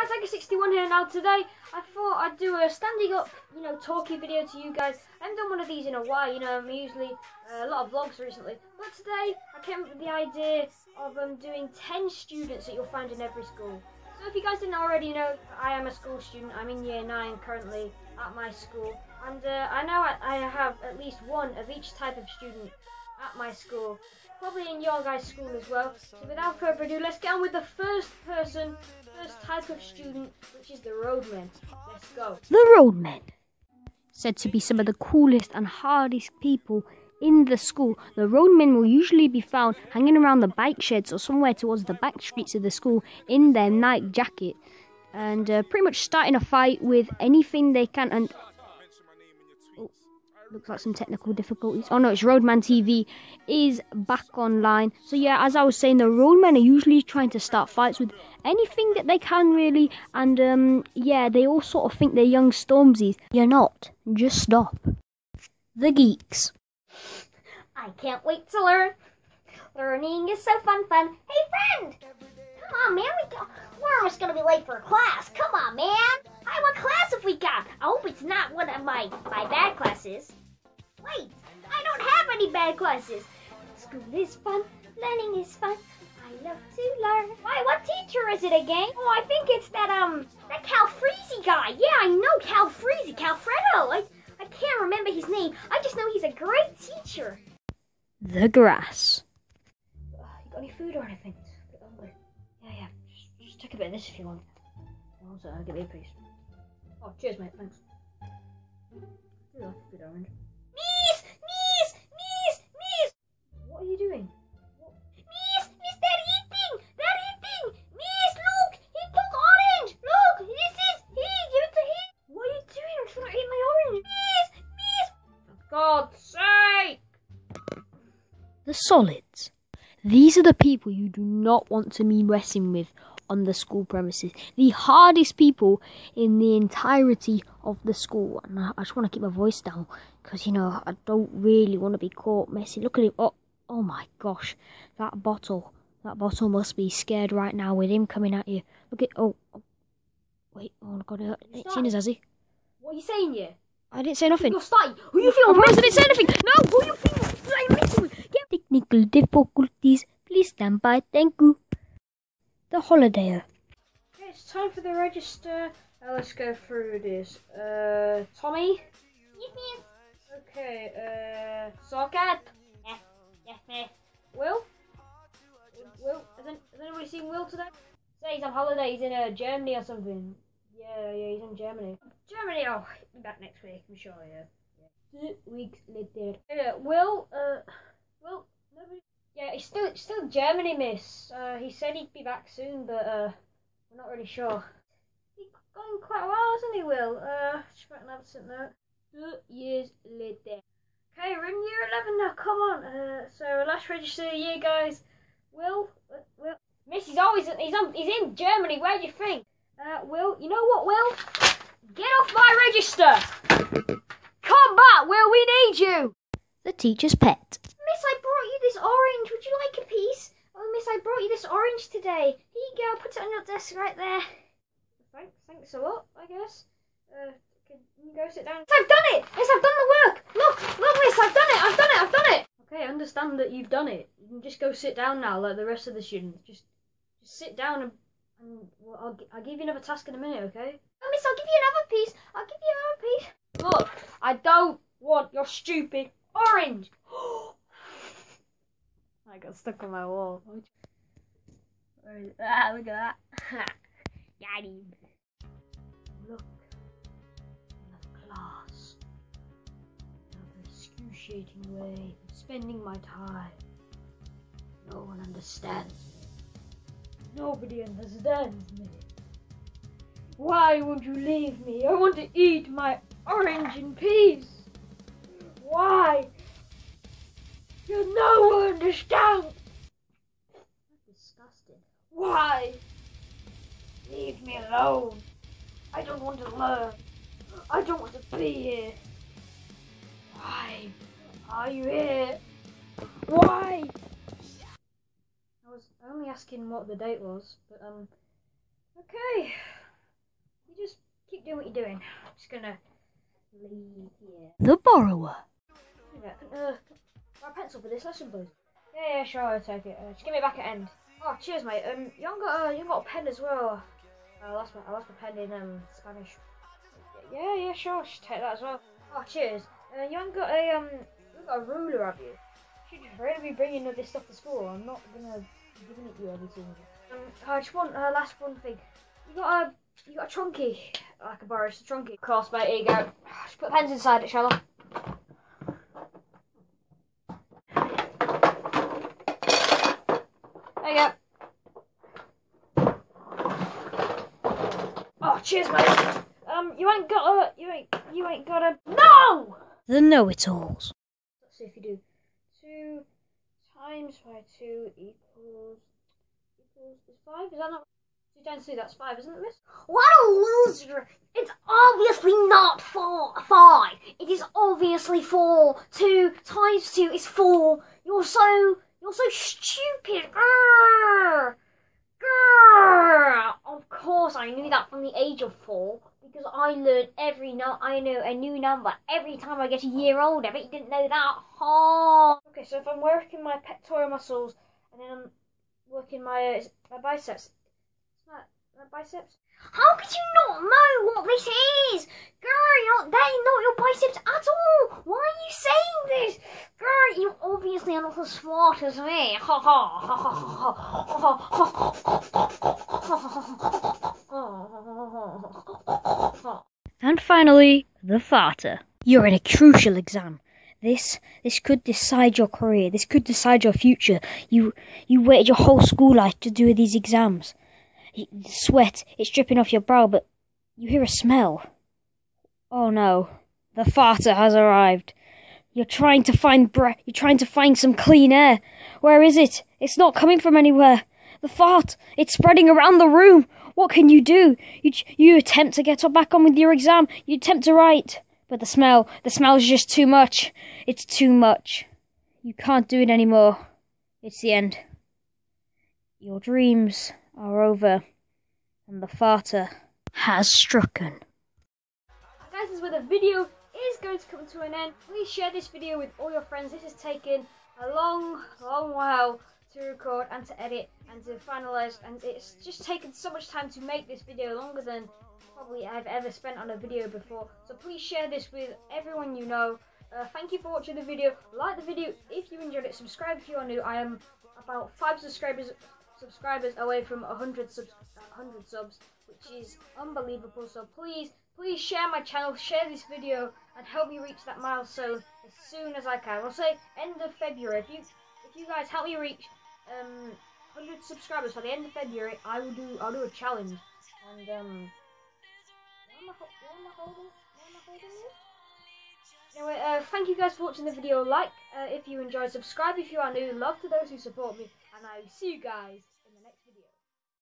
guys, agger61 here now. Today, I thought I'd do a standing up, you know, talkie video to you guys. I haven't done one of these in a while, you know, I'm usually uh, a lot of vlogs recently. But today, I came up with the idea of um, doing 10 students that you'll find in every school. So if you guys didn't already know, I am a school student. I'm in year 9 currently at my school. And uh, I know I, I have at least one of each type of student at my school probably in your guys' school as well. So without further ado, let's get on with the first person, first type of student, which is the roadmen. Let's go. The roadmen. Said to be some of the coolest and hardest people in the school, the roadmen will usually be found hanging around the bike sheds or somewhere towards the back streets of the school in their night jacket and uh, pretty much starting a fight with anything they can. And looks like some technical difficulties. Oh no, it's Roadman TV is back online. So yeah, as I was saying, the Roadmen are usually trying to start fights with anything that they can really, and um, yeah, they all sort of think they're young Stormzies. You're not. Just stop. The geeks. I can't wait to learn. Learning is so fun, fun. Hey, friend! Come on, man. We go. We're almost gonna be late for class. Come on, man. Hi, what class have we got? I hope it's not one of my my bad classes. Wait, I don't have any bad classes. School is fun. Learning is fun. I love to learn. Why? What teacher is it again? Oh, I think it's that um that Cal Freezy guy. Yeah, I know Cal Freezy, Calfredo. I I can't remember his name. I just know he's a great teacher. The grass. Uh, you got any food or anything? A bit hungry. Yeah, yeah. Just, just take a bit of this if you want. Also, I'll give you a piece. Oh, cheers, mate. Thanks. I do like a good orange. The solids. These are the people you do not want to be messing with on the school premises. The hardest people in the entirety of the school. And I I just want to keep my voice down because, you know, I don't really want to be caught messing. Look at him. Oh, oh my gosh. That bottle. That bottle must be scared right now with him coming at you. Look at. Oh. oh. Wait. Oh, my God. Uh, it's seen us, has he? What are you saying, yeah? I didn't say nothing. You're starting. Who you feel? I didn't say anything. No, who you feel? I'm messing with. Get technical difficulties. Please stand by. Thank you. The holiday. Okay, it's time for the register. Uh, let's go through this. Uh, Tommy. Yes, miss. Okay. Uh, Socket. Yes, yes, miss. Will. Will. Has, any, has anybody seen Will today? Say he's on holiday. He's in uh, Germany or something. Yeah, yeah, he's in Germany. Germany. Oh, he'll be back next week. I'm sure. Yeah. yeah. Two weeks later. Yeah, Will. Uh, Will. Yeah, he's still still Germany, miss. Uh, he said he'd be back soon, but uh, we're not really sure. He's gone quite a while, hasn't he, Will? Uh, just write an absent note. Two years later. Okay, we're in year 11 now, come on. Uh, so let's register the year, guys. Will, uh, Will, Miss, he's always, he's on, he's in Germany, where do you think? Uh, Will, you know what, Will? Get off my register! Come back, Will, we need you! The teacher's pet. Miss, I brought you this orange. Would you like a piece? Oh, miss, I brought you this orange today. Here you go. Put it on your desk right there. Thanks, thanks a lot, I guess. Uh, can you go sit down? I've done it. Miss, I've done the work. Look, look, miss, I've done it. I've done it. I've done it. Okay, I understand that you've done it. You can just go sit down now, like the rest of the students. Just, just sit down and, and well, I'll, I'll give you another task in a minute, okay? Oh, miss, I'll give you another piece. I'll give you another piece. Look, I don't want your stupid orange. I got stuck on my wall. Where? Ah, look at that. Got him. Look, have class. Another excruciating way of spending my time. No one understands me. Nobody understands me. Why won't you leave me? I want to eat my orange in peace. Why? You no one understands. That's disgusting. Why? Leave me alone. I don't want to learn. I don't want to be here. Why are you here? Why? I was only asking what the date was, but um, okay. You just keep doing what you're doing. I'm just gonna leave here. The borrower. Yeah, uh, my pencil for this lesson, please. Yeah, yeah, sure, I'll take it. Uh, just give me back at end. Oh, cheers, mate. Um, you haven't got, uh, you got a pen as well. I lost my, I lost my pen in um Spanish. Yeah, yeah, sure. Just take that as well. Oh, cheers. Uh, you haven't got a um, you got a ruler, have you? You should really be bringing all this stuff to school. I'm not gonna be giving it you every single. Um, I just want uh, last one thing. You got a, you got a trunky. I can borrow a trunky. Of course, mate. Here you go. Just put pens inside it, shall I? There you go. Oh, cheers, mate. Um, you ain't got a, you ain't, you ain't got a. No. The know-it-alls. Let's see if you do. Two times by two equals equals is five. Is that not? Two times see That's five, isn't it, Miss? What a loser! It's obviously not four, five. It is obviously four. Two times two is four. You're so you're so stupid. Grr. Grr. Of course, I knew that from the age of four because I learned every no I know a new number every time I get a year older. But you didn't know that. Ha. Okay, so if I'm working my pectoral muscles and then I'm working my uh, my biceps, my biceps? How could you not know what this is? Girl, you're, they not your biceps at all. Why are you saying this? Girl, you obviously are not as smart as me. Ha ha ha ha ha ha ha. And finally, the farter. You're in a crucial exam. This this could decide your career. This could decide your future. You you waited your whole school life to do these exams. Sweat, it's dripping off your brow, but you hear a smell. Oh no, the farter has arrived. You're trying to find breath, You're trying to find some clean air. Where is it? It's not coming from anywhere. The fart, it's spreading around the room. What can you do? You you attempt to get back on with your exam. You attempt to write, but the smell, the smell is just too much. It's too much. You can't do it anymore. It's the end. Your dreams are over, and the farter has strucken. Guys, this is where the video is going to come to an end. Please share this video with all your friends. This has taken a long, long while to record and to edit and to finalize, and it's just taken so much time to make this video longer than probably I've ever spent on a video before. So please share this with everyone you know. Uh, thank you for watching the video. Like the video if you enjoyed it. Subscribe if you are new. I am about five subscribers subscribers away from 100 subs, 100 subs, which is unbelievable. So please, please share my channel, share this video, and help me reach that milestone as soon as I can. I'll say end of February. If you if you guys help me reach um 100 subscribers by the end of February, I will do I'll do a challenge. And um, why am I, why am I holding? Why am I holding? Anyway, uh, thank you guys for watching the video. Like uh, if you enjoyed, subscribe if you are new. Love to those who support me, and I will see you guys